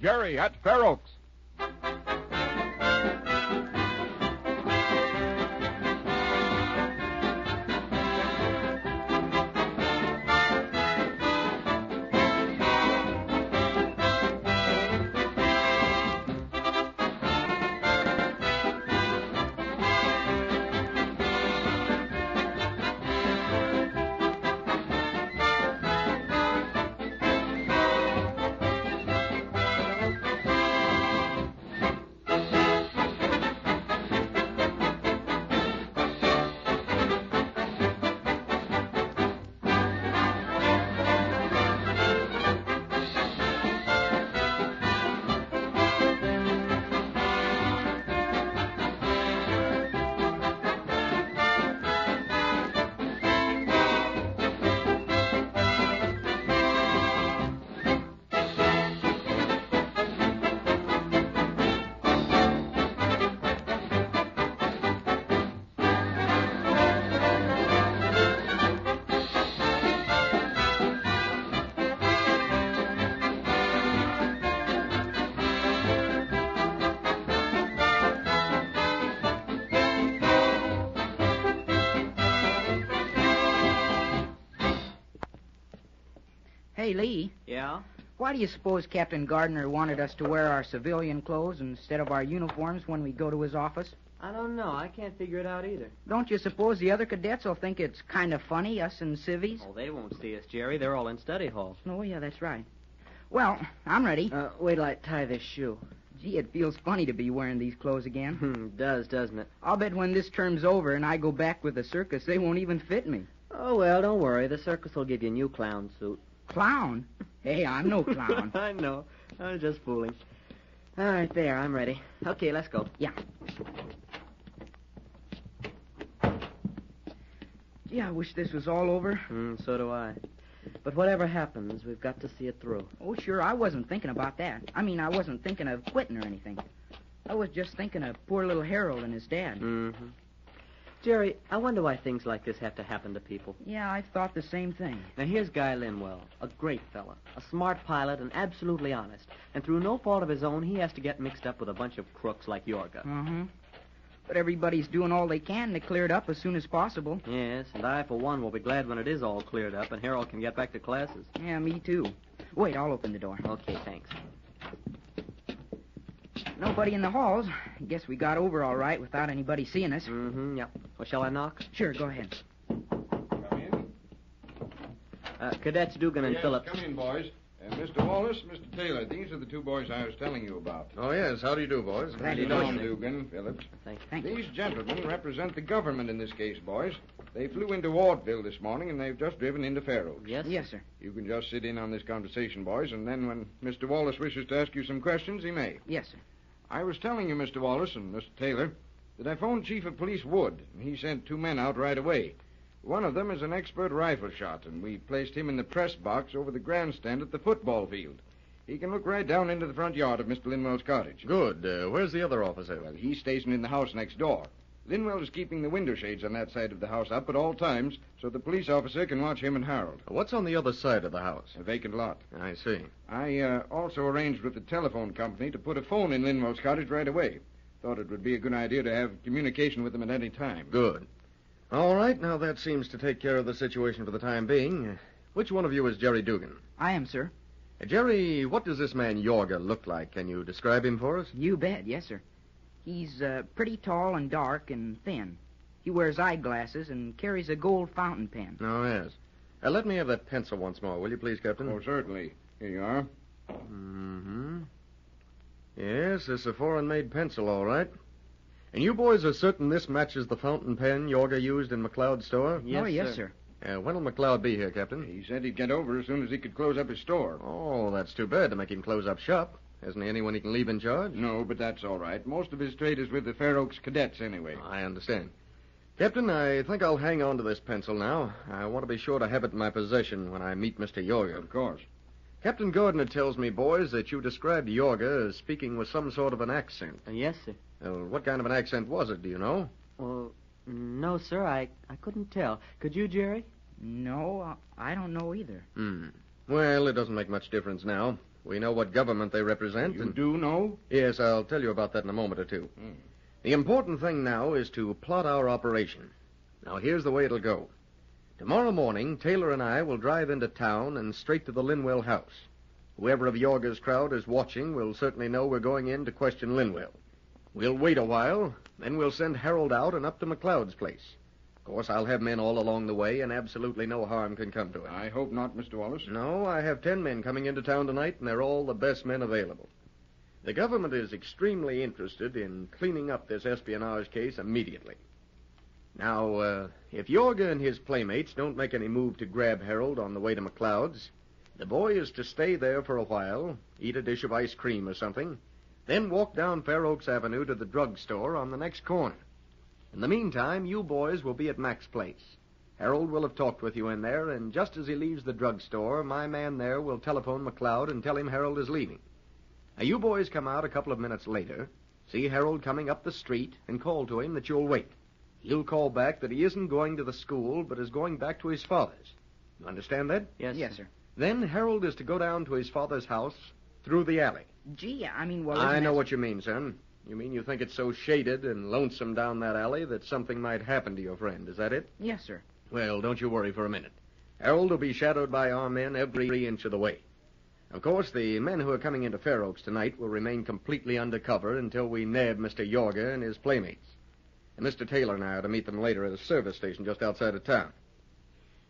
Jerry at Fair Oaks. Hey, Lee, Yeah? why do you suppose Captain Gardner wanted us to wear our civilian clothes instead of our uniforms when we go to his office? I don't know. I can't figure it out either. Don't you suppose the other cadets will think it's kind of funny, us and civvies? Oh, they won't see us, Jerry. They're all in study hall. Oh, yeah, that's right. Well, I'm ready. Uh, wait till I tie this shoe. Gee, it feels funny to be wearing these clothes again. Hmm, does, doesn't it? I'll bet when this term's over and I go back with the circus, they won't even fit me. Oh, well, don't worry. The circus will give you a new clown suit. Clown? Hey, I'm no clown. I know. I was just fooling. All right, there. I'm ready. Okay, let's go. Yeah. Gee, I wish this was all over. Hmm, so do I. But whatever happens, we've got to see it through. Oh, sure, I wasn't thinking about that. I mean, I wasn't thinking of quitting or anything. I was just thinking of poor little Harold and his dad. Mm-hmm. Jerry, I wonder why things like this have to happen to people. Yeah, I thought the same thing. Now, here's Guy Linwell, a great fella, a smart pilot, and absolutely honest. And through no fault of his own, he has to get mixed up with a bunch of crooks like Yorga. Uh-huh. But everybody's doing all they can to clear it up as soon as possible. Yes, and I, for one, will be glad when it is all cleared up and Harold can get back to classes. Yeah, me too. Wait, I'll open the door. Okay, thanks. Nobody in the halls. I guess we got over all right without anybody seeing us. Mm-hmm, yep. Well, shall I knock? Sure, go ahead. Come in. Uh, Cadets Dugan and yes, Phillips. come in, boys. Uh, Mr. Wallace, Mr. Taylor, these are the two boys I was telling you about. Oh, yes. How do you do, boys? Glad to know you. Dugan, Phillips. Thank you. Thank you. These gentlemen represent the government in this case, boys. They flew into Wardville this morning, and they've just driven into Fair Oaks. Yes? Yes, sir. You can just sit in on this conversation, boys, and then when Mr. Wallace wishes to ask you some questions, he may. Yes, sir. I was telling you, Mr. Wallace and Mr. Taylor, that I phoned Chief of Police Wood, and he sent two men out right away. One of them is an expert rifle shot, and we placed him in the press box over the grandstand at the football field. He can look right down into the front yard of Mr. Linwell's cottage. Good. Uh, where's the other officer? Well, he's stationed in the house next door. Linwell is keeping the window shades on that side of the house up at all times, so the police officer can watch him and Harold. What's on the other side of the house? A vacant lot. I see. I uh, also arranged with the telephone company to put a phone in Linwell's cottage right away. Thought it would be a good idea to have communication with them at any time. Good. All right, now that seems to take care of the situation for the time being. Uh, Which one of you is Jerry Dugan? I am, sir. Uh, Jerry, what does this man Yorga look like? Can you describe him for us? You bet, yes, sir. He's uh, pretty tall and dark and thin. He wears eyeglasses and carries a gold fountain pen. Oh, yes. Uh, let me have that pencil once more, will you please, Captain? Oh, certainly. Here you are. Mm-hmm. Yes, it's a foreign-made pencil, all right. And you boys are certain this matches the fountain pen Yorga used in McLeod's store? Yes, oh, yes, sir. sir. Uh, when'll McLeod be here, Captain? He said he'd get over as soon as he could close up his store. Oh, that's too bad to make him close up shop. Isn't he anyone he can leave in charge? No, but that's all right. Most of his trade is with the Fair Oaks cadets anyway. I understand. Captain, I think I'll hang on to this pencil now. I want to be sure to have it in my possession when I meet Mr. Yorga. Of course. Captain Gardner tells me, boys, that you described Yorga as speaking with some sort of an accent. Uh, yes, sir. Uh, what kind of an accent was it, do you know? Well, no, sir. I, I couldn't tell. Could you, Jerry? No, I don't know either. Hmm. Well, it doesn't make much difference now. We know what government they represent. You and... do know? Yes, I'll tell you about that in a moment or two. Hmm. The important thing now is to plot our operation. Now, here's the way it'll go. Tomorrow morning, Taylor and I will drive into town and straight to the Linwell house. Whoever of Yorga's crowd is watching will certainly know we're going in to question Linwell. We'll wait a while, then we'll send Harold out and up to McLeod's place. Of course, I'll have men all along the way, and absolutely no harm can come to him. I hope not, Mr. Wallace. No, I have ten men coming into town tonight, and they're all the best men available. The government is extremely interested in cleaning up this espionage case immediately. Now, uh, if Yorga and his playmates don't make any move to grab Harold on the way to McLeod's, the boy is to stay there for a while, eat a dish of ice cream or something, then walk down Fair Oaks Avenue to the drugstore on the next corner. In the meantime, you boys will be at Mac's place. Harold will have talked with you in there, and just as he leaves the drugstore, my man there will telephone McLeod and tell him Harold is leaving. Now, you boys come out a couple of minutes later, see Harold coming up the street, and call to him that you'll wait. He'll call back that he isn't going to the school, but is going back to his father's. You understand that? Yes. Yes, sir. Then Harold is to go down to his father's house through the alley. Gee, I mean, well, I know that- what you mean, son. You mean you think it's so shaded and lonesome down that alley that something might happen to your friend. Is that it? Yes, sir. Well, don't you worry for a minute. Harold will be shadowed by our men every inch of the way. Of course, the men who are coming into Fair Oaks tonight will remain completely undercover until we nab Mr. Yorga and his playmates. And Mr. Taylor and I are to meet them later at a service station just outside of town.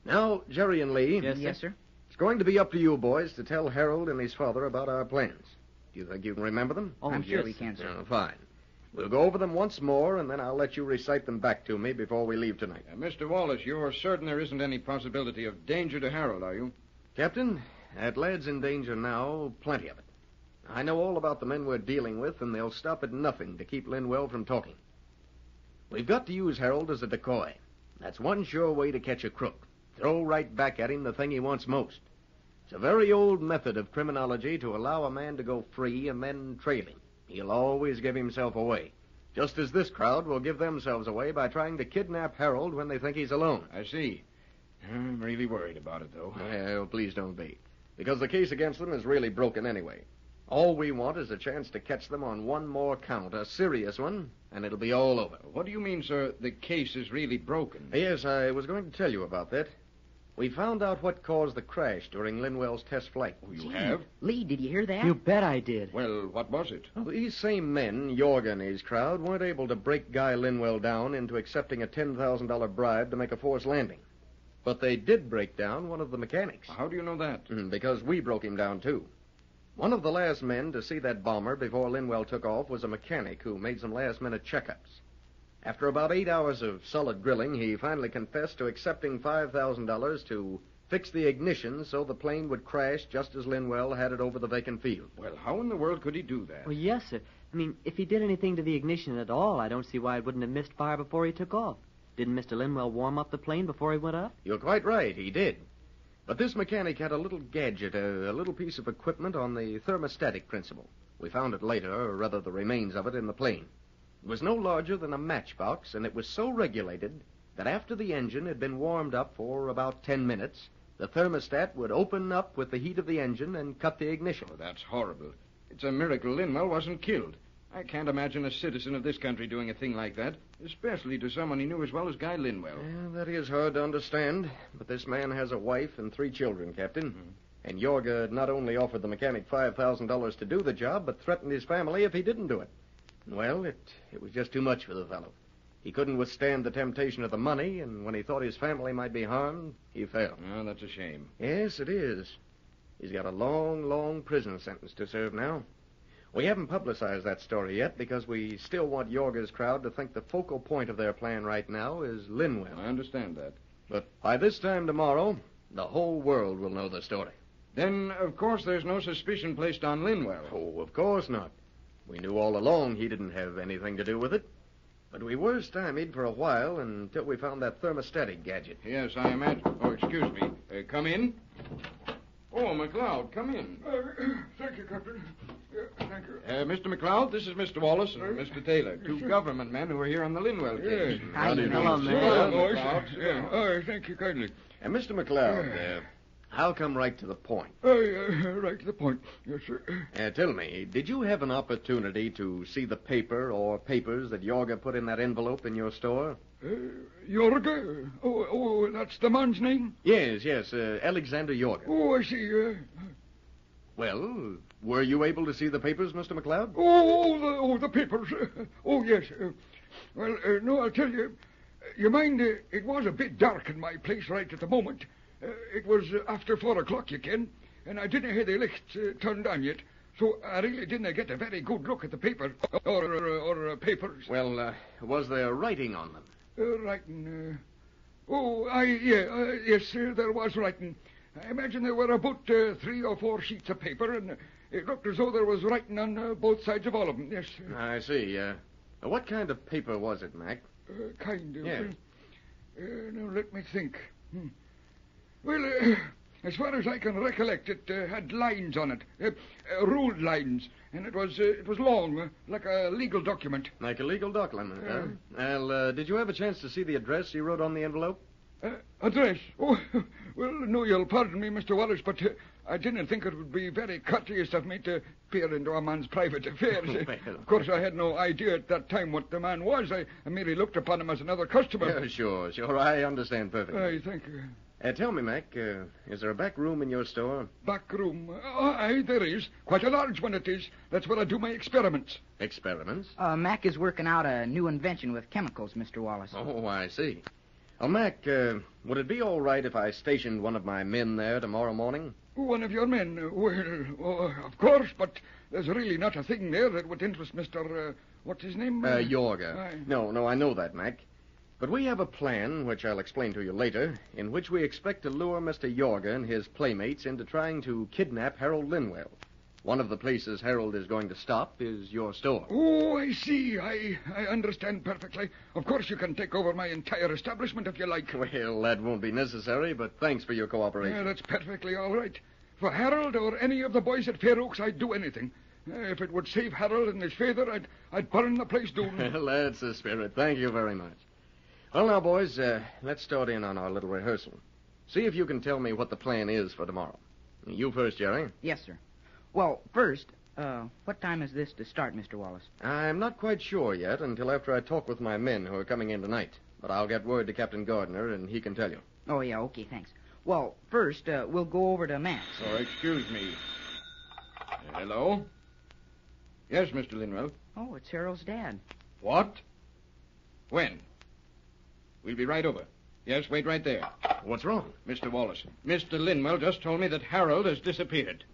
Now, Jerry and Lee, Yes, yes, sir. it's going to be up to you boys to tell Harold and his father about our plans. Do you think you can remember them? Oh, I'm sure yes, we can, sir. Oh, fine. We'll go over them once more, and then I'll let you recite them back to me before we leave tonight. Uh, Mr. Wallace, you're certain there isn't any possibility of danger to Harold, are you? Captain, that lad's in danger now, plenty of it. I know all about the men we're dealing with, and they'll stop at nothing to keep Linwell from talking. We've got to use Harold as a decoy. That's one sure way to catch a crook. Throw right back at him the thing he wants most. It's a very old method of criminology to allow a man to go free and then trail him. He'll always give himself away. Just as this crowd will give themselves away by trying to kidnap Harold when they think he's alone. I see. I'm really worried about it, though. Well, please don't be. Because the case against them is really broken anyway. All we want is a chance to catch them on one more count, a serious one, and it'll be all over. What do you mean, sir? The case is really broken. Yes, I was going to tell you about that. We found out what caused the crash during Linwell's test flight. Oh, you Gee, have? Lee, did you hear that? You bet I did. Well, what was it? Well, these same men, Yorga and his crowd, weren't able to break Guy Linwell down into accepting a $10,000 bribe to make a forced landing. But they did break down one of the mechanics. How do you know that? Mm, Because we broke him down, too. One of the last men to see that bomber before Linwell took off was a mechanic who made some last minute checkups. After about eight hours of solid grilling, he finally confessed to accepting $5,000 to fix the ignition so the plane would crash just as Linwell had it over the vacant field. Well, how in the world could he do that? Well, yes, sir. I mean, if he did anything to the ignition at all, I don't see why it wouldn't have missed fire before he took off. Didn't Mr. Linwell warm up the plane before he went up? You're quite right, he did. But this mechanic had a little gadget, a, a little piece of equipment on the thermostatic principle. We found it later, or rather the remains of it, in the plane. It was no larger than a matchbox, and it was so regulated that after the engine had been warmed up for about ten minutes, the thermostat would open up with the heat of the engine and cut the ignition. Oh, that's horrible. It's a miracle Linwell wasn't killed. I can't imagine a citizen of this country doing a thing like that, especially to someone he knew as well as Guy Linwell. Well, that is hard to understand, but this man has a wife and three children, Captain. Mm-hmm. And Yorga had not only offered the mechanic $5,000 to do the job, but threatened his family if he didn't do it. Well, it, it was just too much for the fellow. He couldn't withstand the temptation of the money, and when he thought his family might be harmed, he fell. Oh, that's a shame. Yes, it is. He's got a long, long prison sentence to serve now. We haven't publicized that story yet because we still want Yorga's crowd to think the focal point of their plan right now is Linwell. I understand that. But by this time tomorrow, the whole world will know the story. Then, of course, there's no suspicion placed on Linwell. Oh, of course not. We knew all along he didn't have anything to do with it. But we were stymied for a while until we found that thermostatic gadget. Yes, I imagine. Oh, excuse me. Uh, come in. Oh, McLeod, come in. thank you, Captain. Yeah, thank you. Uh, Mr. McLeod, this is Mr. Wallace and Mr. Taylor, two government men who are here on the Linwell case. Yes. How do you Hello, do? man. Hello, Oh, McLeod. yeah. Oh, thank you kindly. And Mr. McLeod, uh, I'll come right to the point. Uh, uh, right to the point. Yes, sir. Uh, tell me, did you have an opportunity to see the paper or papers that Yorga put in that envelope in your store? Uh, Yorga? Oh, oh, that's the man's name? Yes, yes, uh, Alexander Yorga. Oh, I see. Uh, Well, were you able to see the papers, Mr. McLeod? oh, the, oh, the papers. oh, yes. Uh, well, uh, no, I'll tell you. You mind, uh, it was a bit dark in my place right at the moment. Uh, it was uh, after four o'clock, you ken, and I didn't hear the lights uh, turned on yet. So I really didn't get a very good look at the paper or or, or uh, papers. Well, uh, was there writing on them? Uh, writing. Uh, oh, I yeah, uh, yes, there was writing. I imagine there were about uh, three or four sheets of paper, and it looked as though there was writing on uh, both sides of all of them. Yes, uh, I see. Uh, what kind of paper was it, Mac? uh, kind of. Yeah. Uh, now let me think. Hmm. Well, uh, as far as I can recollect, it uh, had lines on it, uh, uh, ruled lines, and it was uh, it was long, uh, like a legal document. Like a legal document, huh? Yeah. Well, uh, did you have a chance to see the address he wrote on the envelope? Uh, address? Oh, well, no, you'll pardon me, Mr. Wallace, but uh, I didn't think it would be very courteous of me to peer into a man's private affairs. Well. of course, I had no idea at that time what the man was. I, I merely looked upon him as another customer. Yeah, sure, sure. I understand perfectly. I thank you. Uh, tell me, Mac, uh, is there a back room in your store? Back room. Uh, aye, there is. Quite a large one it is. That's where I do my experiments. Experiments? Uh, Mac is working out a new invention with chemicals, Mr. Wallace. Oh, I see. Oh, Mac, uh, would it be all right if I stationed one of my men there tomorrow morning? One of your men. Uh, Well, uh, of course, but there's really not a thing there that would interest Mr. Uh, what's his name? Uh, Yorga. Aye. No, no, I know that, Mac. But we have a plan, which I'll explain to you later, in which we expect to lure Mr. Yorga and his playmates into trying to kidnap Harold Linwell. One of the places Harold is going to stop is your store. Oh, I see. I I understand perfectly. Of course, you can take over my entire establishment if you like. Well, that won't be necessary, but thanks for your cooperation. Yeah, cooperation. that's perfectly all right. For Harold or any of the boys at Fair Oaks, I'd do anything. Uh, if it would save Harold and his father, I'd I'd burn the place down. Well, that's the spirit. Thank you very much. Well, now, boys, uh, let's start in on our little rehearsal. See if you can tell me what the plan is for tomorrow. You first, Jerry. Yes, sir. Well, first, uh, what time is this to start, Mr. Wallace? I'm not quite sure yet until after I talk with my men who are coming in tonight. But I'll get word to Captain Gardner, and he can tell you. Oh, yeah, okay, thanks. Well, first, uh, we'll go over to Mac's. Oh, excuse me. Hello? Yes, Mr. Linwell. Oh, it's Harold's dad. What? When? We'll be right over. Yes, wait right there. What's wrong? Mr. Wallace, Mr. Linwell just told me that Harold has disappeared.